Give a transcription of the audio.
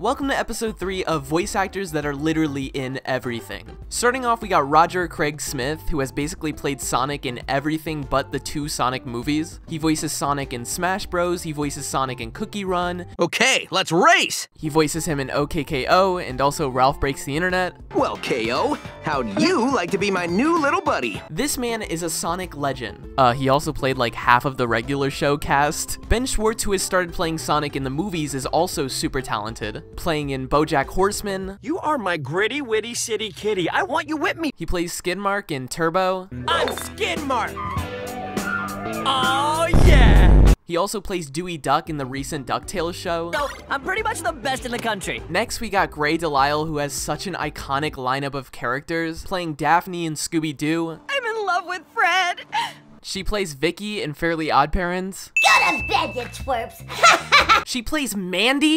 Welcome to episode 3 of voice actors that are literally in everything. Starting off, we got Roger Craig Smith, who has basically played Sonic in everything but the two Sonic movies. He voices Sonic in Smash Bros, he voices Sonic in Cookie Run, Okay, let's race! he voices him in OKKO, and also Ralph Breaks the Internet. Well, KO, how'd you like to be my new little buddy? This man is a Sonic legend. Uh, he also played like half of the regular show cast. Ben Schwartz, who has started playing Sonic in the movies, is also super talented, playing in BoJack Horseman. You are my gritty witty city kitty. I want you with me. He plays Skidmark in Turbo. I'm Skidmark. Oh yeah. He also plays Dewey Duck in the recent DuckTales show. So, I'm pretty much the best in the country. Next, we got Grey DeLisle, who has such an iconic lineup of characters, playing Daphne in Scooby-Doo. I'm in love with Fred. She plays Vicky in Fairly Odd Parents. Go to bed, you twerps. She plays Mandy